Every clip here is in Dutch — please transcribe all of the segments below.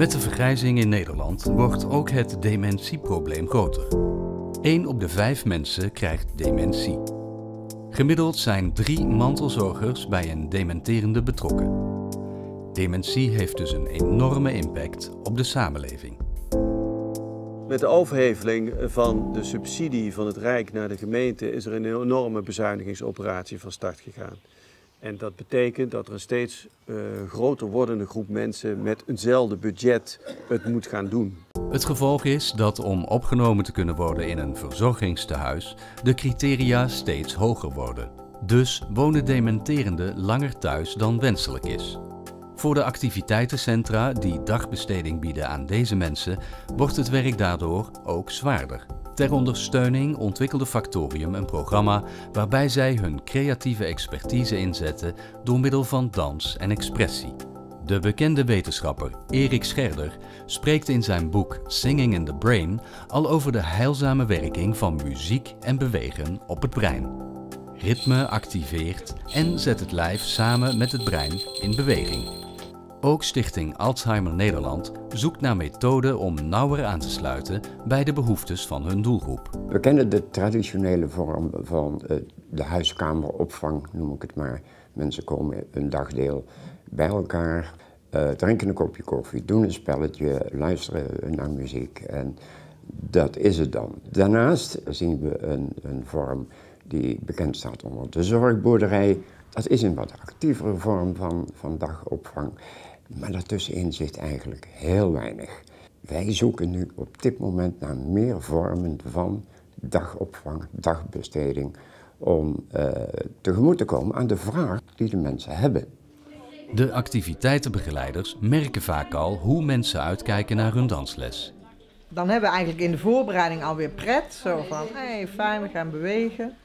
Met de vergrijzing in Nederland wordt ook het dementieprobleem groter. 1 op de 5 mensen krijgt dementie. Gemiddeld zijn drie mantelzorgers bij een dementerende betrokken. Dementie heeft dus een enorme impact op de samenleving. Met de overheveling van de subsidie van het Rijk naar de gemeente is er een enorme bezuinigingsoperatie van start gegaan. En dat betekent dat er een steeds uh, groter wordende groep mensen met eenzelfde budget het moet gaan doen. Het gevolg is dat om opgenomen te kunnen worden in een verzorgingstehuis de criteria steeds hoger worden. Dus wonen dementerenden langer thuis dan wenselijk is. Voor de activiteitencentra die dagbesteding bieden aan deze mensen wordt het werk daardoor ook zwaarder. Ter ondersteuning ontwikkelde Factorium een programma waarbij zij hun creatieve expertise inzetten door middel van dans en expressie. De bekende wetenschapper Erik Scherder spreekt in zijn boek Singing in the Brain al over de heilzame werking van muziek en bewegen op het brein. Ritme activeert en zet het lijf samen met het brein in beweging. Ook Stichting Alzheimer Nederland zoekt naar methoden om nauwer aan te sluiten bij de behoeftes van hun doelgroep. We kennen de traditionele vorm van eh, de huiskameropvang, noem ik het maar. Mensen komen een dagdeel bij elkaar, uh, drinken een kopje koffie, doen een spelletje, luisteren naar muziek en dat is het dan. Daarnaast zien we een, een vorm die bekend staat onder de zorgboerderij. Dat is een wat actievere vorm van, van dagopvang. Maar daartussenin zit eigenlijk heel weinig. Wij zoeken nu op dit moment naar meer vormen van dagopvang, dagbesteding, om uh, tegemoet te komen aan de vraag die de mensen hebben. De activiteitenbegeleiders merken vaak al hoe mensen uitkijken naar hun dansles. Dan hebben we eigenlijk in de voorbereiding alweer pret. Zo van, hé, hey, fijn, we gaan bewegen.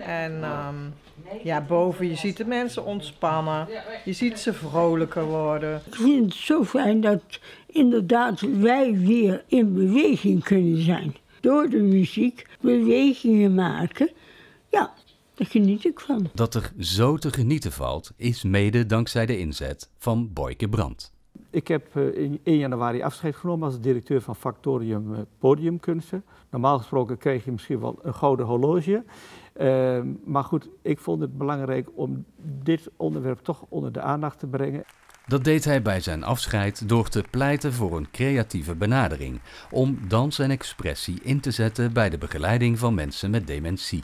En um, ja, boven, je ziet de mensen ontspannen. Je ziet ze vrolijker worden. Ik vind het zo fijn dat inderdaad wij weer in beweging kunnen zijn. Door de muziek bewegingen maken. Ja, daar geniet ik van. Dat er zo te genieten valt, is mede dankzij de inzet van Boyke Brandt. Ik heb in 1 januari afscheid genomen als directeur van Factorium Podiumkunsten. Normaal gesproken kreeg je misschien wel een gouden horloge. Uh, maar goed, ik vond het belangrijk om dit onderwerp toch onder de aandacht te brengen. Dat deed hij bij zijn afscheid door te pleiten voor een creatieve benadering, om dans en expressie in te zetten bij de begeleiding van mensen met dementie.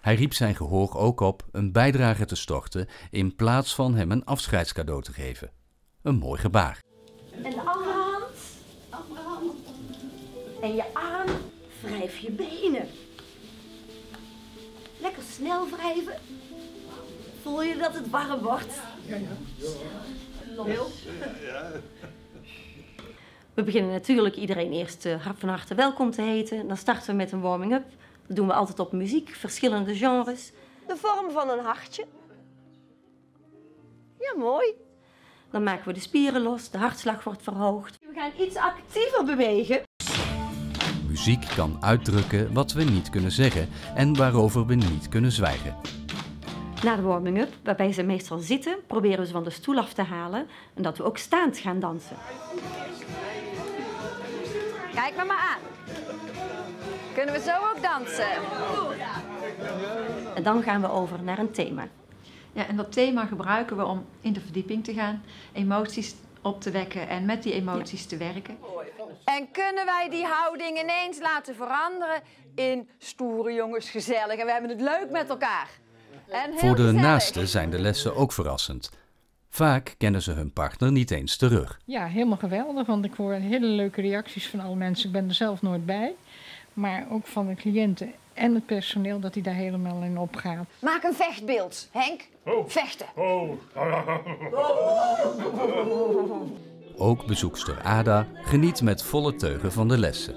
Hij riep zijn gehoor ook op een bijdrage te storten in plaats van hem een afscheidscadeau te geven. Een mooi gebaar. En de andere hand. Andere hand. En je arm. Wrijf je benen. Lekker snel wrijven. Voel je dat het warm wordt? Ja, ja. Heel. We beginnen natuurlijk iedereen eerst uh, van harte welkom te heten. Dan starten we met een warming-up. Dat doen we altijd op muziek, verschillende genres. De vorm van een hartje. Ja, mooi. Dan maken we de spieren los, de hartslag wordt verhoogd. We gaan iets actiever bewegen. Muziek kan uitdrukken wat we niet kunnen zeggen en waarover we niet kunnen zwijgen. Na de warming-up, waarbij ze meestal zitten, proberen we ze van de stoel af te halen en dat we ook staand gaan dansen. Kijk me maar aan. Kunnen we zo ook dansen? En dan gaan we over naar een thema. Ja, en dat thema gebruiken we om in de verdieping te gaan, emoties op te wekken en met die emoties te werken. En kunnen wij die houding ineens laten veranderen in stoere jongens, gezellig en we hebben het leuk met elkaar. En Voor de naasten zijn de lessen ook verrassend. Vaak kennen ze hun partner niet eens terug. Ja, helemaal geweldig, want ik hoor hele leuke reacties van alle mensen. Ik ben er zelf nooit bij, maar ook van de cliënten en het personeel dat hij daar helemaal in opgaat. Maak een vechtbeeld, Henk. Oh. Vechten. Oh. Ook bezoekster Ada geniet met volle teugen van de lessen.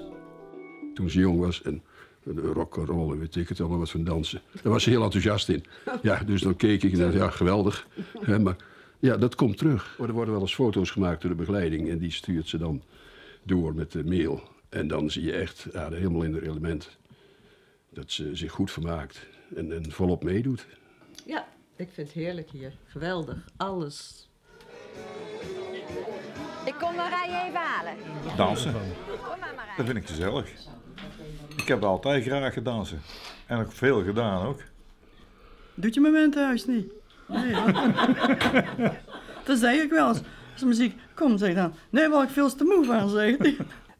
Toen ze jong was en rock'n'roll, weet ik het allemaal wat van dansen. Daar was ze heel enthousiast in. Ja, dus dan keek ik en dacht, ja, geweldig. maar ja, dat komt terug. Er worden wel eens foto's gemaakt door de begeleiding en die stuurt ze dan door met de mail. En dan zie je echt, ja, helemaal in de element, dat ze zich goed vermaakt en, en volop meedoet. Ja, ik vind het heerlijk hier. Geweldig. Alles Ik kom Marije even halen. Dansen. Dat vind ik gezellig. Ik heb altijd graag gedansen. En ook veel gedaan ook. Doet je moment thuis niet? Nee, dat zeg ik wel eens. Als de muziek komt, zeg dan. Nee, waar ik veel te moe van, zeg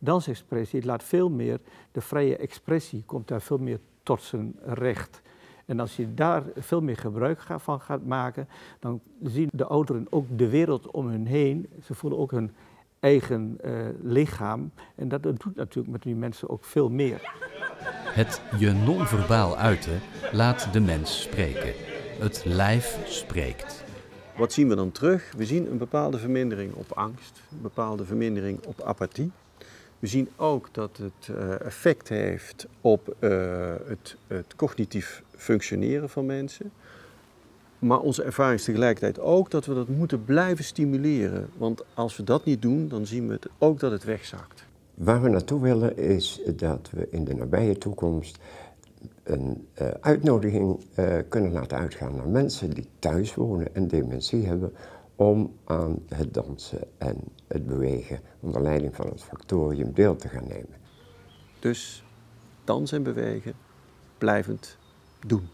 Dansexpressie laat veel meer, de vrije expressie komt daar veel meer tot zijn recht. En als je daar veel meer gebruik van gaat maken, dan zien de ouderen ook de wereld om hun heen. Ze voelen ook hun eigen uh, lichaam. En dat doet natuurlijk met die mensen ook veel meer. Het je non-verbaal uiten laat de mens spreken. Het lijf spreekt. Wat zien we dan terug? We zien een bepaalde vermindering op angst, een bepaalde vermindering op apathie. We zien ook dat het uh, effect heeft op uh, het, het, cognitief functioneren van mensen. Maar onze ervaring is tegelijkertijd ook dat we dat moeten blijven stimuleren. Want als we dat niet doen, dan zien we ook dat het wegzakt. Waar we naartoe willen is dat we in de nabije toekomst een uh, uitnodiging kunnen laten uitgaan naar mensen die thuis wonen en dementie hebben om aan het dansen en het bewegen onder leiding van het factorium deel te gaan nemen. Dus dansen en bewegen blijvend doen.